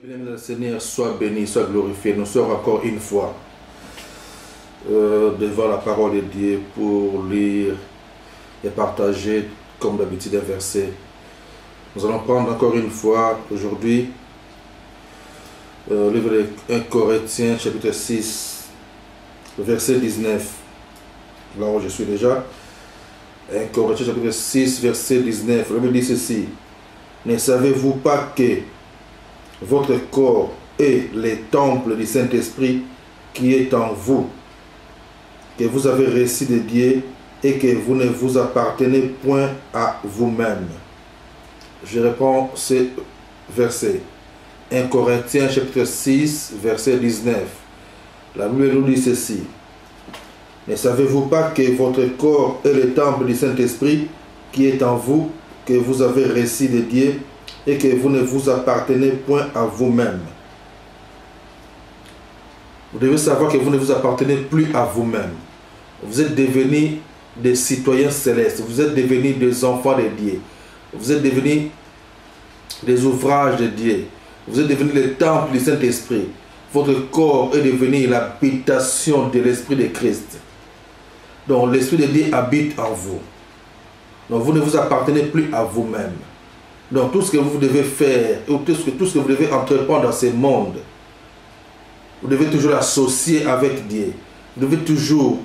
Le Seigneur soit béni, soit glorifié. Nous sommes encore une fois euh, devant la parole de Dieu pour lire et partager, comme d'habitude, un verset. Nous allons prendre encore une fois aujourd'hui euh, le livre de 1 Corinthiens, chapitre 6, verset 19. Là où je suis déjà. 1 Corinthiens, chapitre 6, verset 19. Le dit ceci. Ne savez-vous pas que votre corps est le temple du Saint-Esprit qui est en vous, que vous avez reçu de Dieu et que vous ne vous appartenez point à vous-même. Je réponds ce verset. 1 Corinthiens chapitre 6, verset 19. La Bible nous dit ceci. Ne savez-vous pas que votre corps est le temple du Saint-Esprit qui est en vous, que vous avez reçu de Dieu et que vous ne vous appartenez point à vous-même. Vous devez savoir que vous ne vous appartenez plus à vous-même. Vous êtes devenus des citoyens célestes. Vous êtes devenus des enfants de Dieu. Vous êtes devenus des ouvrages de Dieu. Vous êtes devenus le temple du Saint-Esprit. Votre corps est devenu l'habitation de l'Esprit de Christ. Donc l'Esprit de Dieu habite en vous. Donc vous ne vous appartenez plus à vous-même. Donc tout ce que vous devez faire, tout ce que, tout ce que vous devez entreprendre dans ce monde, vous devez toujours l'associer avec Dieu. Vous devez toujours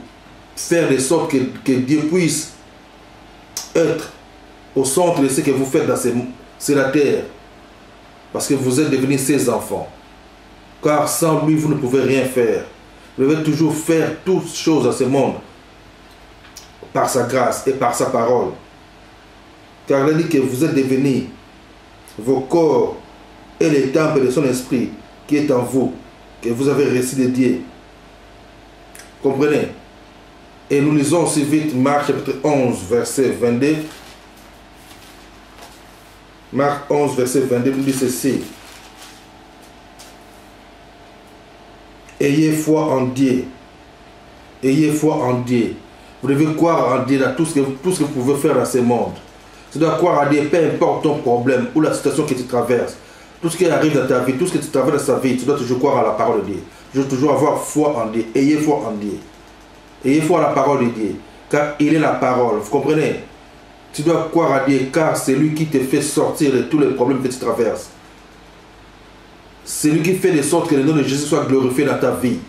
faire de sorte que, que Dieu puisse être au centre de ce que vous faites dans ce, la terre. Parce que vous êtes devenus ses enfants. Car sans lui, vous ne pouvez rien faire. Vous devez toujours faire toutes choses dans ce monde par sa grâce et par sa parole. Car il dit que vous êtes devenus vos corps et les temples de son esprit qui est en vous, que vous avez reçu de Dieu. Comprenez? Et nous lisons aussi vite Marc chapitre 11, verset 22. Marc 11, verset 22 nous dit ceci. Ayez foi en Dieu. Ayez foi en Dieu. Vous devez croire en Dieu dans tout ce que, tout ce que vous pouvez faire dans ce monde. Tu dois croire à Dieu, peu importe ton problème ou la situation que tu traverses. Tout ce qui arrive dans ta vie, tout ce que tu traverses dans ta vie, tu dois toujours croire à la parole de Dieu. Tu dois toujours avoir foi en Dieu. Ayez foi en Dieu. Ayez foi à la parole de Dieu. Car il est la parole. Vous comprenez? Tu dois croire à Dieu car c'est lui qui te fait sortir de tous les problèmes que tu traverses. C'est lui qui fait de sorte que le nom de Jésus soit glorifié dans ta vie.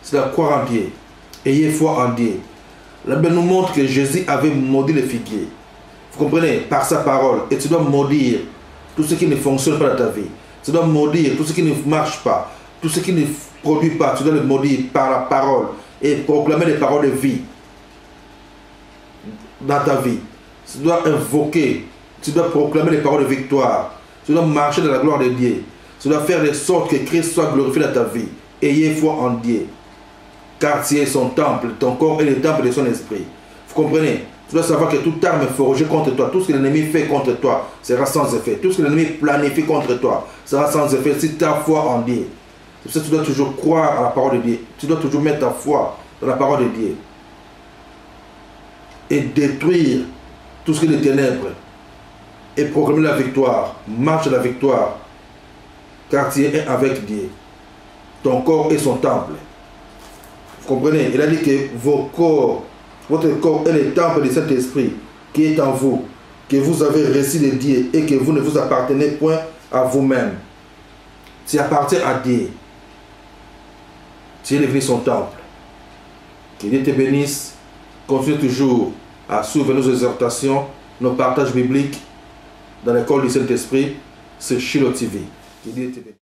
C'est de croire en Dieu. Ayez foi en Dieu. La Bible nous montre que Jésus avait maudit les figuiers. Vous comprenez? Par sa parole. Et tu dois maudire tout ce qui ne fonctionne pas dans ta vie. Tu dois maudire tout ce qui ne marche pas. Tout ce qui ne produit pas. Tu dois le maudire par la parole. Et proclamer les paroles de vie dans ta vie. Tu dois invoquer. Tu dois proclamer les paroles de victoire. Tu dois marcher dans la gloire de Dieu. Tu dois faire de sorte que Christ soit glorifié dans ta vie. Ayez foi en Dieu. Car tu es son temple. Ton corps est le temple de son esprit. Vous comprenez? Tu dois savoir que toute arme forgée contre toi, tout ce que l'ennemi fait contre toi sera sans effet. Tout ce que l'ennemi planifie contre toi sera sans effet si tu as foi en Dieu. C'est pour ça que tu dois toujours croire à la parole de Dieu. Tu dois toujours mettre ta foi dans la parole de Dieu. Et détruire tout ce qui est des ténèbres. Et proclamer la victoire. Marche la victoire. Car tu es avec Dieu. Ton corps est son temple. Vous comprenez? Il a dit que vos corps votre corps est le temple de cet esprit qui est en vous, que vous avez reçu de Dieu et que vous ne vous appartenez point à vous-même. Tu appartiens à Dieu. Es devenu son temple. Que Dieu te bénisse. Continue toujours à suivre nos exhortations, nos partages bibliques dans l'école du Saint-Esprit sur Shiloh TV. Que Dieu te bénisse.